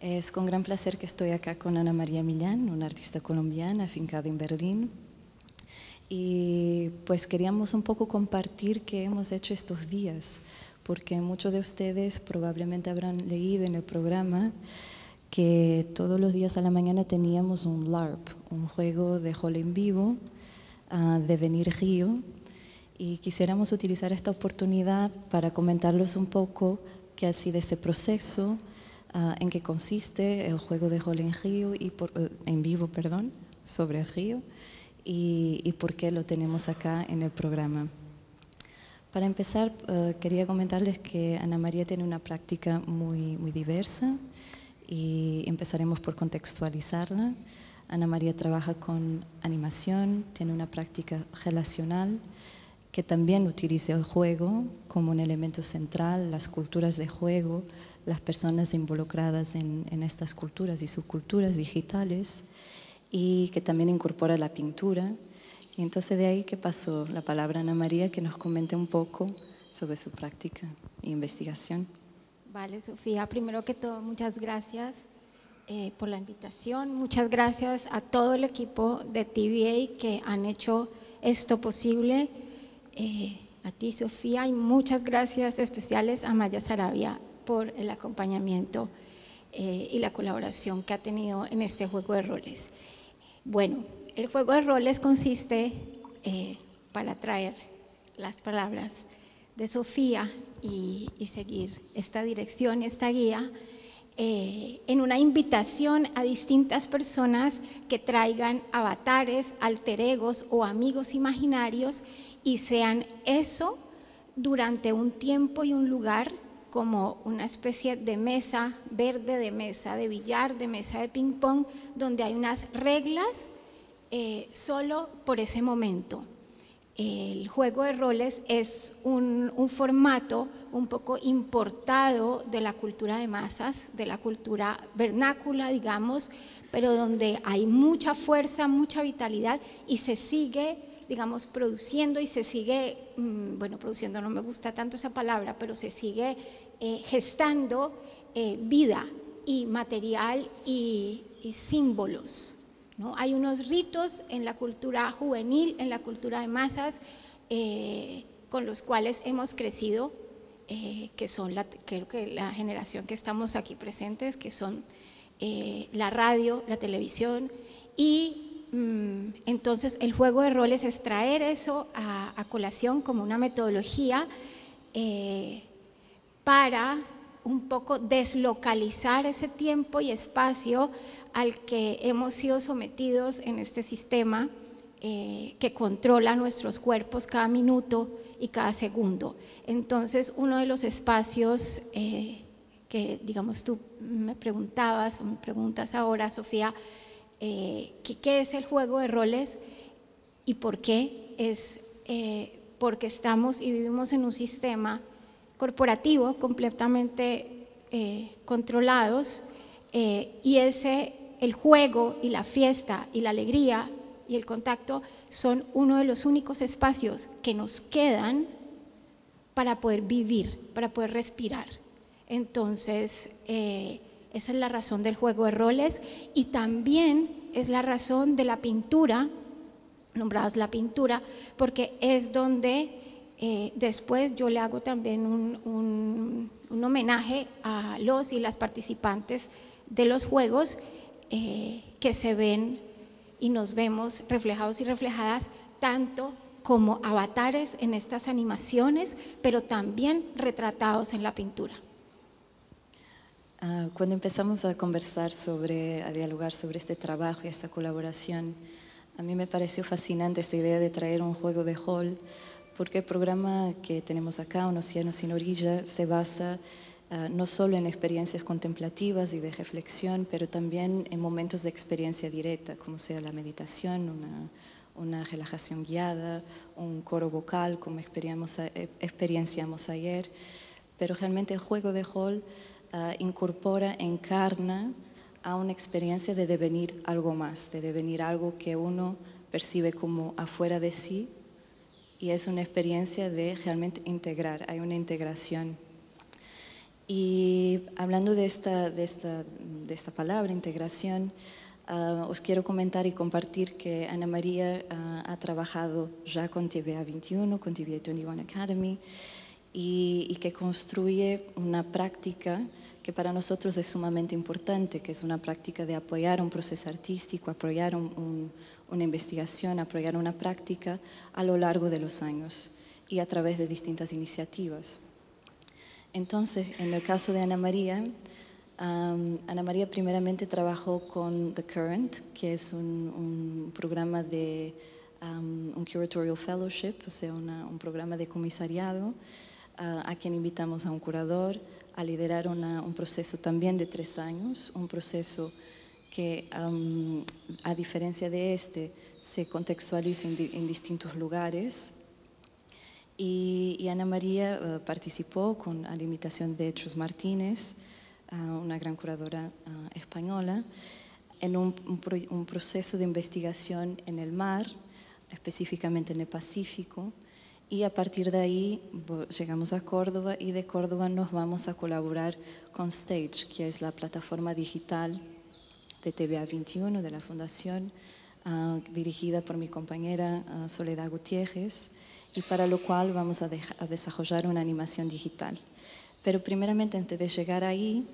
Es con gran placer que estoy acá con Ana María Millán, una artista colombiana afincada en Berlín. Y pues queríamos un poco compartir qué hemos hecho estos días, porque muchos de ustedes probablemente habrán leído en el programa que todos los días a la mañana teníamos un LARP, un juego de hall en vivo uh, de Venir Río, y quisiéramos utilizar esta oportunidad para comentarles un poco qué ha sido ese proceso, uh, en qué consiste el juego de hall en, Río y uh, en vivo perdón, sobre río y, y, por qué lo tenemos acá en el programa. Para empezar, uh, quería comentarles que Ana María tiene una práctica muy, muy diversa y empezaremos por contextualizarla. Ana María trabaja con animación, tiene una práctica relacional que también utiliza el juego como un elemento central, las culturas de juego, las personas involucradas en, estas culturas y subculturas digitales y que también incorpora la pintura. Y entonces de ahí que pasó la palabra a Ana María que nos comente un poco sobre su práctica e investigación. Vale, Sofía, primero que todo, muchas gracias eh, por la invitación. Muchas gracias a todo el equipo de TVA que han hecho esto posible. Eh, a ti, Sofía, y muchas gracias especiales a Maya Sarabia por el acompañamiento eh, y la colaboración que ha tenido en este juego de roles. Bueno, el juego de roles consiste, para traer las palabras de Sofía y, y seguir esta dirección, esta guía, eh, en una invitación a distintas personas que traigan avatares, alter egos o amigos imaginarios y sean eso durante un tiempo y un lugar como una especie de mesa verde, de mesa de billar, de mesa de ping pong, donde hay unas reglas eh, solo por ese momento. El juego de roles es un, un, formato un poco importado de la cultura de masas, de la cultura vernácula, digamos, pero donde hay mucha fuerza, mucha vitalidad y se sigue, digamos, produciendo y se sigue, mmm, bueno, produciendo no me gusta tanto esa palabra, pero se sigue eh, gestando eh, vida y material y, y símbolos. ¿No? Hay unos ritos en la cultura juvenil, en la cultura de masas, eh, con los cuales hemos crecido, eh, que son la, creo que la generación que estamos aquí presentes, que son eh, la radio, la televisión, y mmm, entonces el juego de roles es traer eso a, colación como una metodología para un poco deslocalizar ese tiempo y espacio al que hemos sido sometidos en este sistema eh, que controla nuestros cuerpos cada minuto y cada segundo. Entonces, uno de los espacios eh, que, digamos, tú me preguntabas o me preguntas ahora, Sofía, eh, ¿qué, ¿qué, es el juego de roles y por qué? Es porque estamos y vivimos en un sistema corporativo completamente controlados y ese el juego y la fiesta y la alegría y el contacto son uno de los únicos espacios que nos quedan para poder vivir, para poder respirar. Entonces, eh, esa es la razón del juego de roles y también es la razón de la pintura, nombradas la pintura, porque es donde eh, después yo le hago también un, un, un homenaje a los y las participantes de los juegos eh, que se ven y nos vemos reflejados y reflejadas tanto como avatares en estas animaciones, pero también retratados en la pintura. Uh, cuando empezamos a conversar sobre, a dialogar sobre este trabajo y esta colaboración, a mí me pareció fascinante esta idea de traer un juego de hall, porque el programa que tenemos acá, Un Océano Sin Orilla, se basa Uh, no solo en experiencias contemplativas y de reflexión, pero también en momentos de experiencia directa, como sea la meditación, una, una relajación guiada, un coro vocal, como experienciamos, eh, ayer. Pero realmente el juego de hall uh, incorpora, encarna a una experiencia de devenir algo más, de devenir algo que uno percibe como afuera de sí y es una experiencia de realmente integrar, hay una integración. Y hablando de esta, de esta, de esta palabra, integración, ah, os quiero comentar y compartir que Ana María ah, ha trabajado ya con TVA 21, con TVA 21 Academy, y, y, que construye una práctica que para nosotros es sumamente importante, que es una práctica de apoyar un proceso artístico, apoyar un, una investigación, apoyar una práctica a lo largo de los años y a través de distintas iniciativas. Entonces, en el caso de Ana María, Ana María primeramente trabajó con The Current, que es un, programa de un curatorial fellowship, o sea, un programa de comisariado, a quien invitamos a un curador a liderar un proceso también de tres años, un proceso que a diferencia de este se contextualiza en, distintos lugares. Y, Ana María eh, participó con la limitación de Chus Martínez, una gran curadora española, en un, un, proceso de investigación en el mar, específicamente en el Pacífico, y a partir de ahí llegamos a Córdoba y de Córdoba nos vamos a colaborar con Stage, que es la plataforma digital de TVA 21 de la Fundación, dirigida por mi compañera Soledad Gutiérrez, y para lo cual vamos a, desarrollar una animación digital. Pero primeramente, antes de llegar ahí,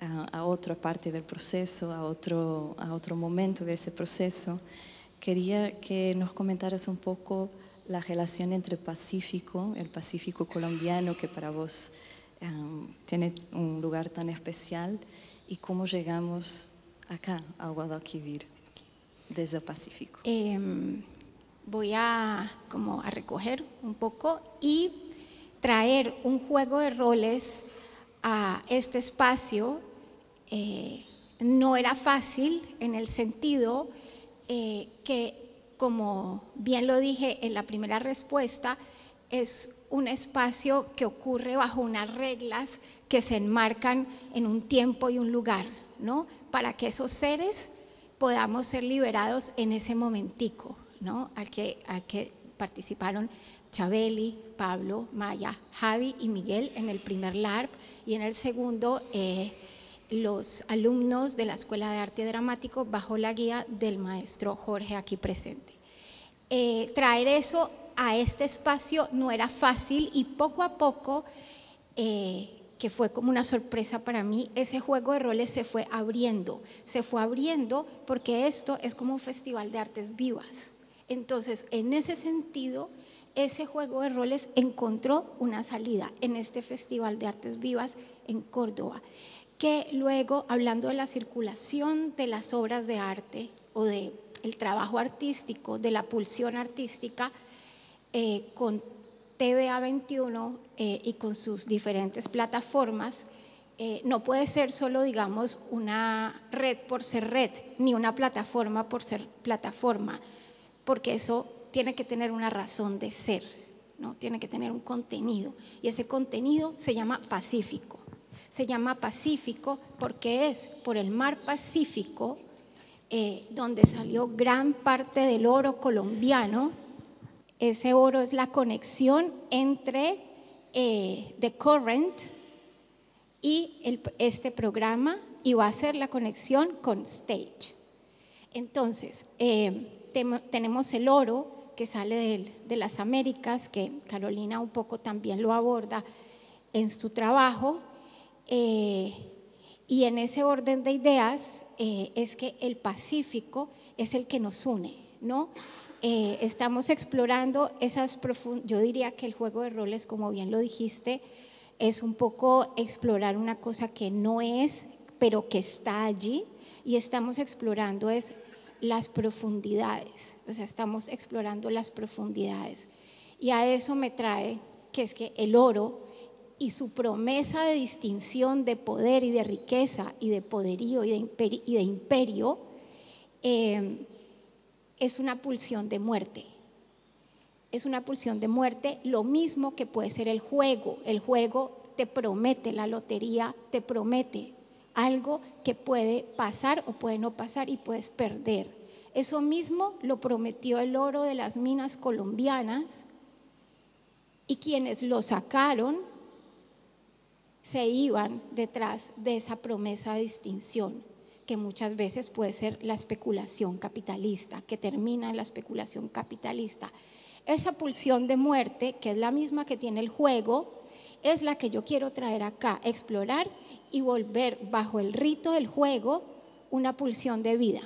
ah, a otra parte del proceso, a otro, a otro momento de ese proceso, quería que nos comentaras un poco la relación entre Pacífico, el Pacífico colombiano, que para vos tiene un lugar tan especial, y cómo llegamos acá, a Guadalquivir, desde el Pacífico. Em, voy a, como a recoger un poco y traer un juego de roles a este espacio. Eh, no era fácil en el sentido eh, que, como bien lo dije en la primera respuesta, es un espacio que ocurre bajo unas reglas que se enmarcan en un tiempo y un lugar, ¿no? para que esos seres podamos ser liberados en ese momentico, ¿no? Al que, participaron Chabeli, Pablo, Maya, Javi y Miguel en el primer LARP y en el segundo eh, los alumnos de la Escuela de Arte Dramático bajo la guía del maestro Jorge aquí presente. Eh, traer eso a este espacio no era fácil y poco a poco eh, que fue como una sorpresa para mí, ese juego de roles se fue abriendo, se fue abriendo porque esto es como un festival de artes vivas. Entonces, en ese sentido, ese juego de roles encontró una salida en este festival de artes vivas en Córdoba, que luego, hablando de la circulación de las obras de arte o de el trabajo artístico, de la pulsión artística, eh, con TVA 21 eh, y con sus diferentes plataformas, eh, no puede ser solo, digamos, una red por ser red, ni una plataforma por ser plataforma, porque eso tiene que tener una razón de ser, ¿no? tiene que tener un contenido, y ese contenido se llama Pacífico. Se llama Pacífico porque es por el mar Pacífico eh, donde salió gran parte del oro colombiano ese oro es la conexión entre eh, The Current y este programa y va a ser la conexión con Stage. Entonces, eh, tenemos el oro que sale de, las Américas, que Carolina un poco también lo aborda en su trabajo. Eh, y en ese orden de ideas es que el Pacífico es el que nos une, ¿no? Eh, estamos explorando esas yo diría que el juego de roles, como bien lo dijiste, es un poco explorar una cosa que no es, pero que está allí, y estamos explorando es las profundidades, o sea, estamos explorando las profundidades. Y a eso me trae que es que el oro y su promesa de distinción de poder y de riqueza y de poderío y de imperio, eh, es una pulsión de muerte. Es una pulsión de muerte, lo mismo que puede ser el juego. El juego te promete, la lotería te promete algo que puede pasar o puede no pasar y puedes perder. Eso mismo lo prometió el oro de las minas colombianas y quienes lo sacaron se iban detrás de esa promesa de distinción, que muchas veces puede ser la especulación capitalista, que termina en la especulación capitalista. Esa pulsión de muerte, que es la misma que tiene el juego, es la que yo quiero traer acá, explorar y volver bajo el rito del juego una pulsión de vida.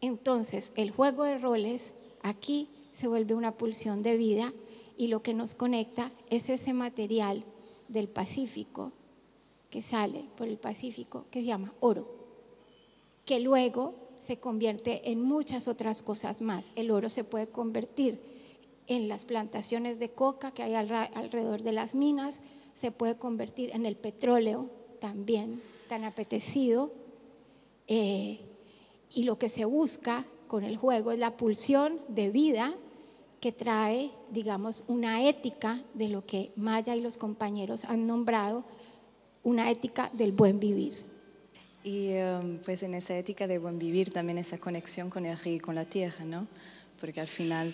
Entonces, el juego de roles aquí se vuelve una pulsión de vida y lo que nos conecta es ese material del Pacífico que sale por el Pacífico, que se llama oro, que luego se convierte en muchas otras cosas más. El oro se puede convertir en las plantaciones de coca que hay alrededor de las minas, se puede convertir en el petróleo también tan apetecido. Eh, y lo que se busca con el juego es la pulsión de vida que trae, digamos, una ética de lo que Maya y los compañeros han nombrado, una ética del buen vivir. Y um, pues en esa ética de buen vivir también esa conexión con el río y con la tierra, ¿no? Porque al final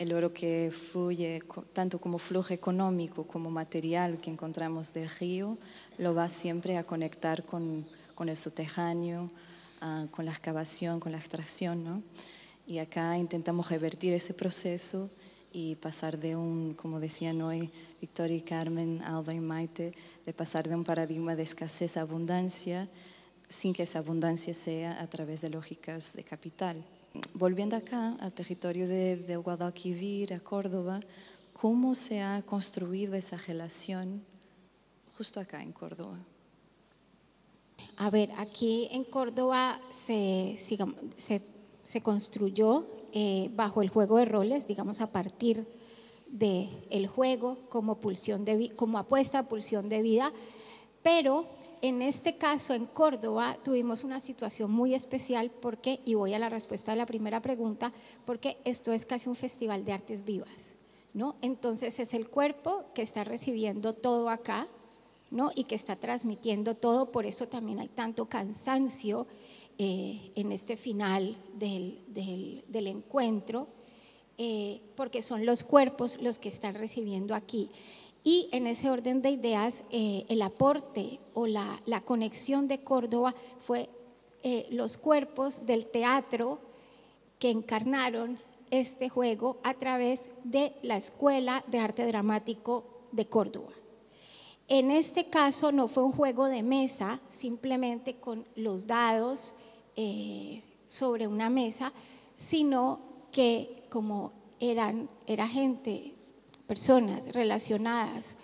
el oro que fluye, tanto como flujo económico como material que encontramos del río, lo va siempre a conectar con, el subterráneo, uh, con la excavación, con la extracción, ¿no? Y acá intentamos revertir ese proceso y pasar de un, como decían hoy Victoria y Carmen, Alba y Maite, de pasar de un paradigma de escasez a abundancia, sin que esa abundancia sea a través de lógicas de capital. Volviendo acá al territorio de, de Guadalquivir, a Córdoba, ¿cómo se ha construido esa relación justo acá en Córdoba? A ver, aquí en Córdoba se, se construyó eh, bajo el juego de roles, digamos a partir del el juego como, pulsión de, como apuesta a pulsión de vida, pero en este caso en Córdoba tuvimos una situación muy especial porque, y voy a la respuesta de la primera pregunta, porque esto es casi un festival de artes vivas, ¿no? Entonces es el cuerpo que está recibiendo todo acá, ¿no? Y que está transmitiendo todo, por eso también hay tanto cansancio eh, en este final del, del, encuentro, eh, porque son los cuerpos los que están recibiendo aquí. Y en ese orden de ideas, eh, el aporte o la, conexión de Córdoba fue los cuerpos del teatro que encarnaron este juego a través de la Escuela de Arte Dramático de Córdoba. En este caso no fue un juego de mesa, simplemente con los dados eh, sobre una mesa, sino que como eran, era gente, personas relacionadas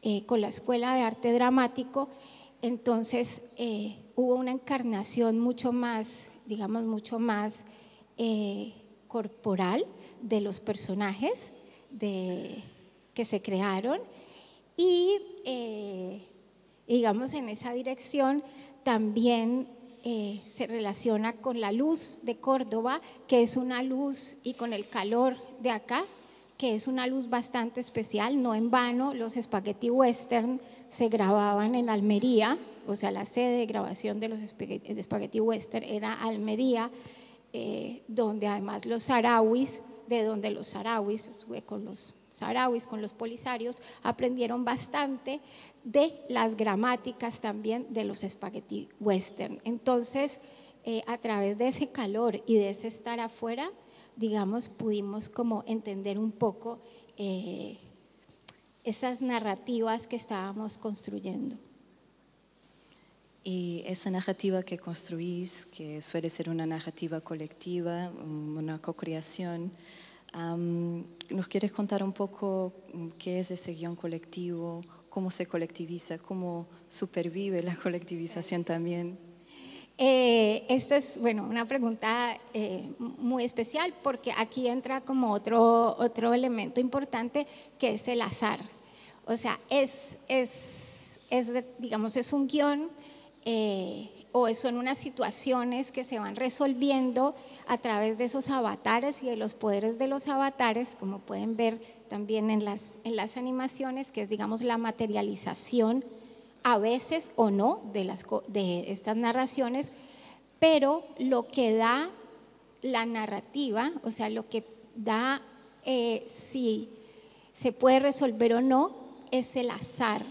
eh, con la Escuela de Arte Dramático, entonces eh, hubo una encarnación mucho más, digamos, mucho más corporal de los personajes que se crearon y, digamos, en esa dirección también eh, se relaciona con la luz de Córdoba, que es una luz, y con el calor de acá, que es una luz bastante especial, no en vano, los spaghetti western se grababan en Almería, o sea, la sede de grabación de los spaghetti western era Almería, eh, donde además los sarauis, de donde los sarauis, estuve con los sarauis, con los polisarios, aprendieron bastante de las gramáticas también de los espagueti western. Entonces, eh, a través de ese calor y de ese estar afuera, digamos, pudimos como entender un poco eh, esas narrativas que estábamos construyendo. Y esa narrativa que construís, que suele ser una narrativa colectiva, una co-creación, ¿nos quieres contar un poco qué es ese guion colectivo? cómo se colectiviza, cómo supervive la colectivización también. Eh, esta es, bueno, una pregunta eh, muy especial porque aquí entra como otro, otro elemento importante que es el azar. O sea, es, es, es digamos, es un guion eh, o son unas situaciones que se van resolviendo a través de esos avatares y de los poderes de los avatares, como pueden ver también en las, en las animaciones, que es, digamos, la materialización a veces o no de, las, de estas narraciones, pero lo que da la narrativa, o sea, lo que da eh, si se puede resolver o no, es el azar.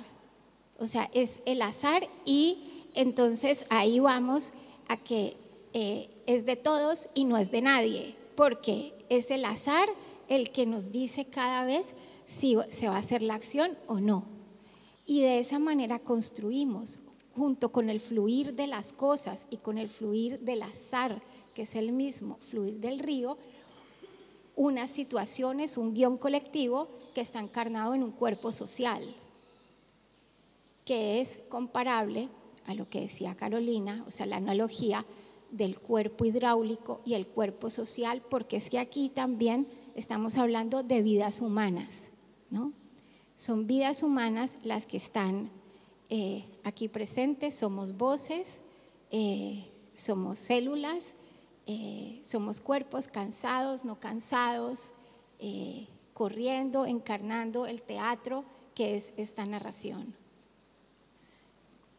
O sea, es el azar y entonces ahí vamos a que eh, es de todos y no es de nadie, porque es el azar el que nos dice cada vez si se va a hacer la acción o no. Y de esa manera construimos, junto con el fluir de las cosas y con el fluir del azar, que es el mismo fluir del río, unas situaciones, un guion colectivo que está encarnado en un cuerpo social, que es comparable a lo que decía Carolina, o sea, la analogía del cuerpo hidráulico y el cuerpo social, porque es que aquí también estamos hablando de vidas humanas, ¿no? Son vidas humanas las que están eh, aquí presentes, somos voces, eh, somos células, eh, somos cuerpos cansados, no cansados, corriendo, encarnando el teatro que es esta narración.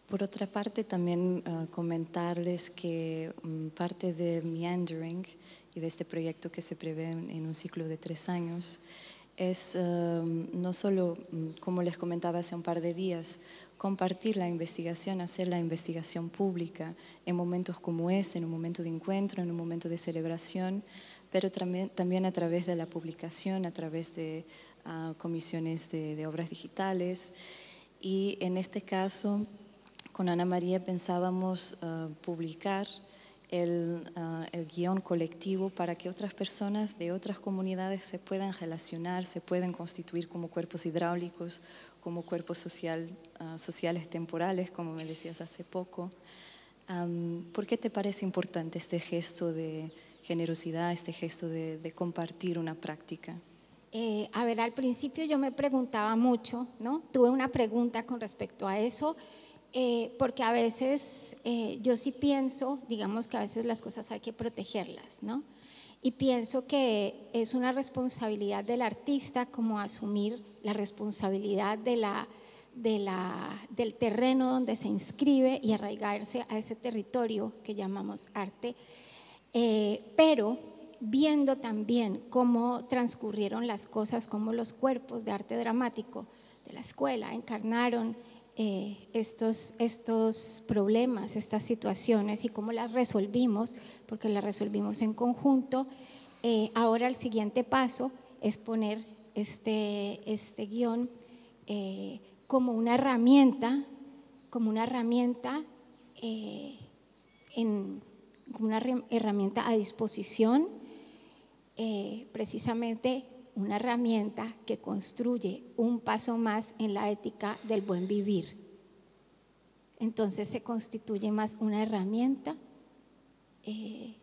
Por otra parte, también comentarles que mm, parte de Meandering y de este proyecto que se prevé en un ciclo de tres años es em, no solo, mm, como les comentaba hace un par de días, compartir la investigación, hacer la investigación pública en momentos como este, en un momento de encuentro, en un momento de celebración, pero también, también a través de la publicación, a través de ah, comisiones de, obras digitales. Y en este caso, con Ana María pensábamos ah, publicar Ah, el, guion colectivo para que otras personas de otras comunidades se puedan relacionar, se puedan constituir como cuerpos hidráulicos, como cuerpos social, ah, sociales temporales, como me decías hace poco. ¿Por qué te parece importante este gesto de generosidad, este gesto de, compartir una práctica? Eh, a ver, al principio yo me preguntaba mucho, ¿no? Tuve una pregunta con respecto a eso eh, porque a veces eh, yo sí pienso, digamos que a veces las cosas hay que protegerlas, ¿no? Y pienso que es una responsabilidad del artista como asumir la responsabilidad de la, de la, del terreno donde se inscribe y arraigarse a ese territorio que llamamos arte, eh, pero viendo también cómo transcurrieron las cosas, cómo los cuerpos de arte dramático de la escuela encarnaron eh, estos, estos problemas, estas situaciones y cómo las resolvimos, porque las resolvimos en conjunto. Eh, ahora el siguiente paso es poner este, este guion eh, como una herramienta, como una herramienta, en, una herramienta a disposición, precisamente una herramienta que construye un paso más en la ética del buen vivir. Entonces se constituye más una herramienta eh,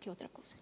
que otra cosa.